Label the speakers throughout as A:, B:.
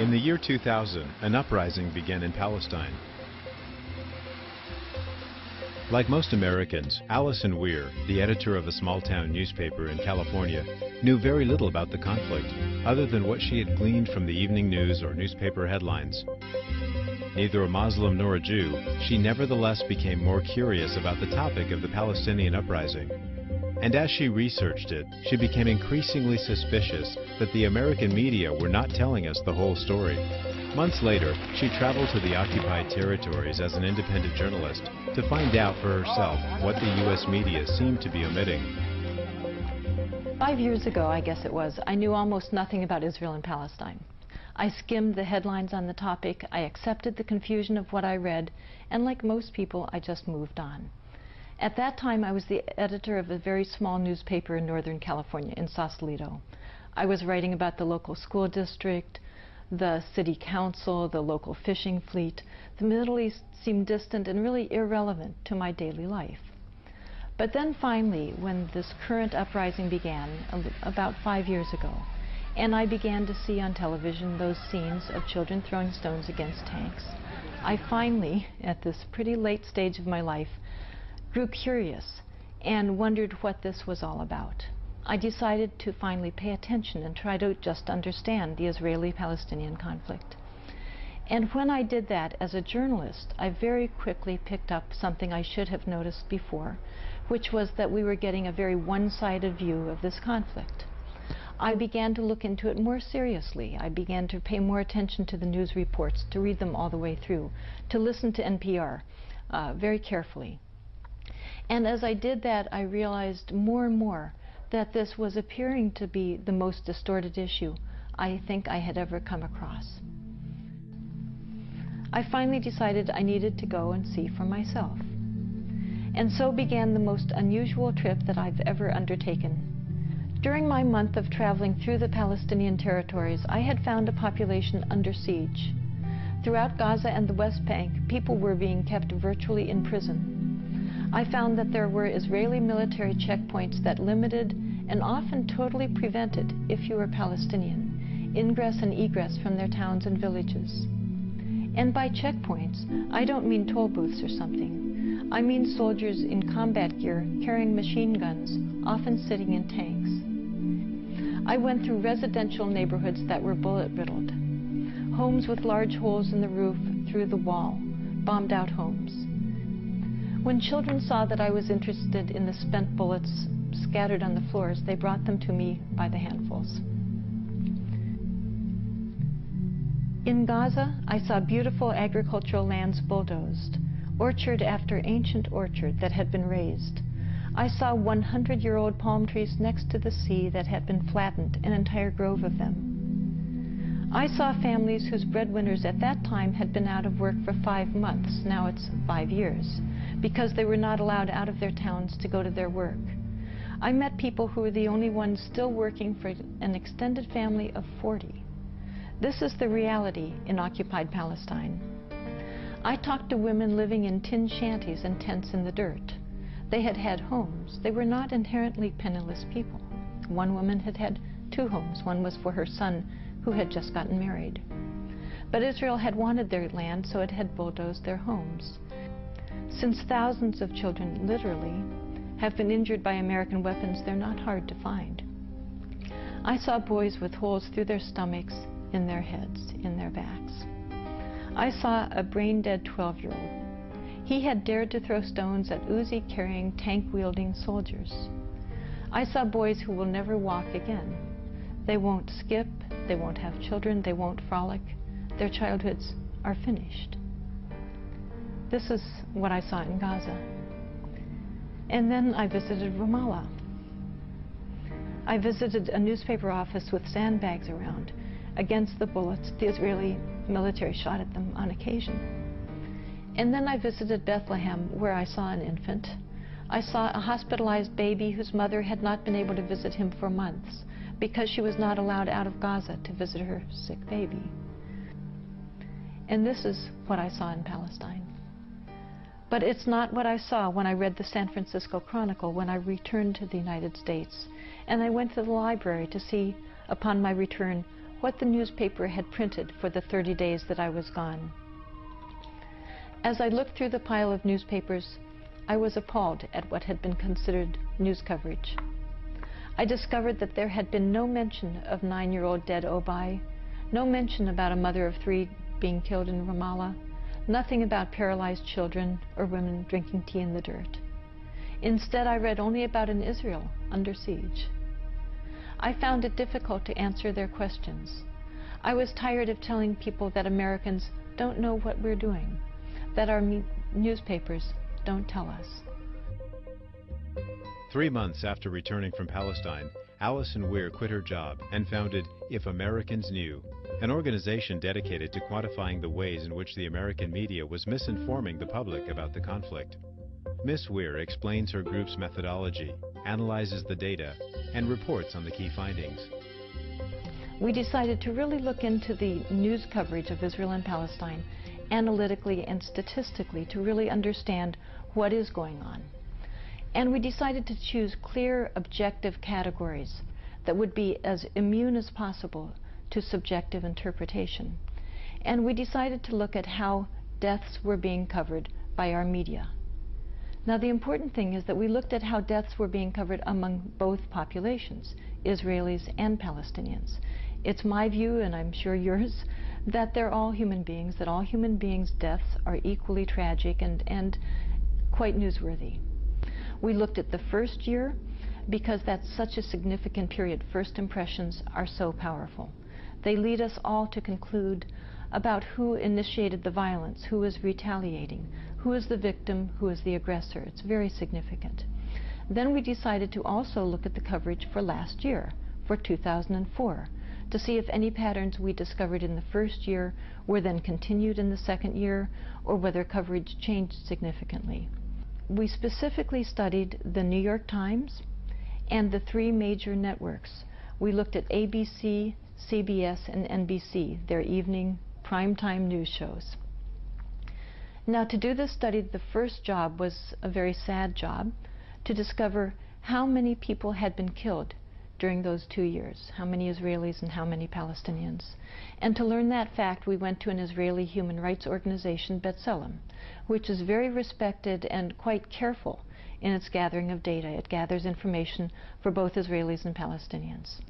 A: In the year 2000, an uprising began in Palestine. Like most Americans, Alison Weir, the editor of a small-town newspaper in California, knew very little about the conflict, other than what she had gleaned from the evening news or newspaper headlines. Neither a Muslim nor a Jew, she nevertheless became more curious about the topic of the Palestinian uprising. And as she researched it, she became increasingly suspicious that the American media were not telling us the whole story. Months later, she traveled to the occupied territories as an independent journalist to find out for herself what the U.S. media seemed to be omitting.
B: Five years ago, I guess it was, I knew almost nothing about Israel and Palestine. I skimmed the headlines on the topic, I accepted the confusion of what I read, and like most people, I just moved on. At that time, I was the editor of a very small newspaper in Northern California, in Sausalito. I was writing about the local school district, the city council, the local fishing fleet, the Middle East seemed distant and really irrelevant to my daily life. But then finally, when this current uprising began, about five years ago, and I began to see on television those scenes of children throwing stones against tanks, I finally, at this pretty late stage of my life, grew curious and wondered what this was all about. I decided to finally pay attention and try to just understand the Israeli-Palestinian conflict. And when I did that as a journalist, I very quickly picked up something I should have noticed before, which was that we were getting a very one-sided view of this conflict. I began to look into it more seriously. I began to pay more attention to the news reports, to read them all the way through, to listen to NPR uh, very carefully. And as I did that, I realized more and more that this was appearing to be the most distorted issue I think I had ever come across. I finally decided I needed to go and see for myself. And so began the most unusual trip that I've ever undertaken. During my month of traveling through the Palestinian territories, I had found a population under siege. Throughout Gaza and the West Bank, people were being kept virtually in prison. I found that there were Israeli military checkpoints that limited and often totally prevented, if you were Palestinian, ingress and egress from their towns and villages. And by checkpoints, I don't mean toll booths or something. I mean soldiers in combat gear carrying machine guns, often sitting in tanks. I went through residential neighborhoods that were bullet-riddled, homes with large holes in the roof through the wall, bombed-out homes. When children saw that I was interested in the spent bullets scattered on the floors, they brought them to me by the handfuls. In Gaza, I saw beautiful agricultural lands bulldozed, orchard after ancient orchard that had been razed. I saw 100-year-old palm trees next to the sea that had been flattened, an entire grove of them. I saw families whose breadwinners at that time had been out of work for five months, now it's five years because they were not allowed out of their towns to go to their work. I met people who were the only ones still working for an extended family of 40. This is the reality in occupied Palestine. I talked to women living in tin shanties and tents in the dirt. They had had homes. They were not inherently penniless people. One woman had had two homes. One was for her son, who had just gotten married. But Israel had wanted their land, so it had bulldozed their homes. Since thousands of children, literally, have been injured by American weapons, they're not hard to find. I saw boys with holes through their stomachs, in their heads, in their backs. I saw a brain-dead 12-year-old. He had dared to throw stones at Uzi-carrying, tank-wielding soldiers. I saw boys who will never walk again. They won't skip, they won't have children, they won't frolic. Their childhoods are finished. This is what I saw in Gaza. And then I visited Ramallah. I visited a newspaper office with sandbags around against the bullets the Israeli military shot at them on occasion. And then I visited Bethlehem where I saw an infant. I saw a hospitalized baby whose mother had not been able to visit him for months because she was not allowed out of Gaza to visit her sick baby. And this is what I saw in Palestine. But it's not what I saw when I read the San Francisco Chronicle when I returned to the United States. And I went to the library to see, upon my return, what the newspaper had printed for the 30 days that I was gone. As I looked through the pile of newspapers, I was appalled at what had been considered news coverage. I discovered that there had been no mention of nine-year-old dead Obai, no mention about a mother of three being killed in Ramallah, nothing about paralyzed children or women drinking tea in the dirt. Instead, I read only about an Israel under siege. I found it difficult to answer their questions. I was tired of telling people that Americans don't know what we're doing, that our newspapers don't tell us.
A: Three months after returning from Palestine, Alison Weir quit her job and founded If Americans Knew, an organization dedicated to quantifying the ways in which the American media was misinforming the public about the conflict. Ms. Weir explains her group's methodology, analyzes the data, and reports on the key findings.
B: We decided to really look into the news coverage of Israel and Palestine analytically and statistically to really understand what is going on. And we decided to choose clear, objective categories that would be as immune as possible to subjective interpretation. And we decided to look at how deaths were being covered by our media. Now the important thing is that we looked at how deaths were being covered among both populations, Israelis and Palestinians. It's my view, and I'm sure yours, that they're all human beings, that all human beings' deaths are equally tragic and, quite newsworthy. We looked at the first year because that's such a significant period. First impressions are so powerful. They lead us all to conclude about who initiated the violence, who is retaliating, who is the victim, who is the aggressor. It's very significant. Then we decided to also look at the coverage for last year, for 2004, to see if any patterns we discovered in the first year were then continued in the second year, or whether coverage changed significantly. We specifically studied the New York Times and the three major networks. We looked at ABC, CBS, and NBC, their evening primetime news shows. Now, to do this study, the first job was a very sad job to discover how many people had been killed during those two years, how many Israelis and how many Palestinians. And to learn that fact, we went to an Israeli human rights organization, B'Tselem, which is very respected and quite careful in its gathering of data. It gathers information for both Israelis and Palestinians.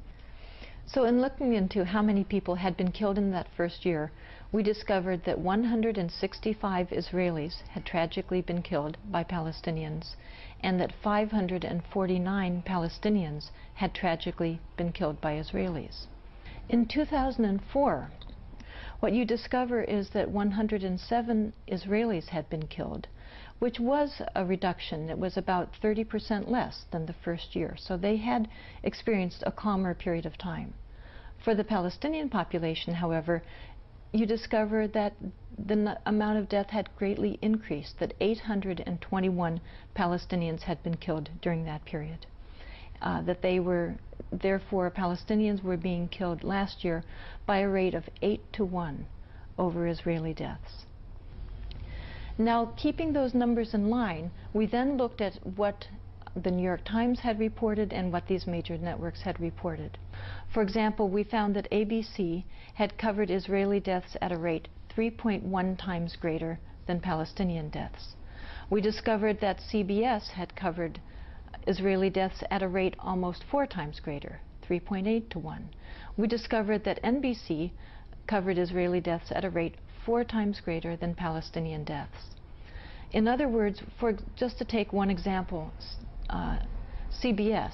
B: So in looking into how many people had been killed in that first year, we discovered that 165 Israelis had tragically been killed by Palestinians and that 549 Palestinians had tragically been killed by Israelis. In 2004, what you discover is that 107 Israelis had been killed, which was a reduction. It was about 30% less than the first year. So they had experienced a calmer period of time. For the Palestinian population, however, you discover that the amount of death had greatly increased, that 821 Palestinians had been killed during that period. Uh, that they were, therefore, Palestinians were being killed last year by a rate of 8 to 1 over Israeli deaths. Now, keeping those numbers in line, we then looked at what the New York Times had reported and what these major networks had reported. For example, we found that ABC had covered Israeli deaths at a rate 3.1 times greater than Palestinian deaths. We discovered that CBS had covered Israeli deaths at a rate almost four times greater, 3.8 to 1. We discovered that NBC covered Israeli deaths at a rate four times greater than Palestinian deaths. In other words, for just to take one example, uh, CBS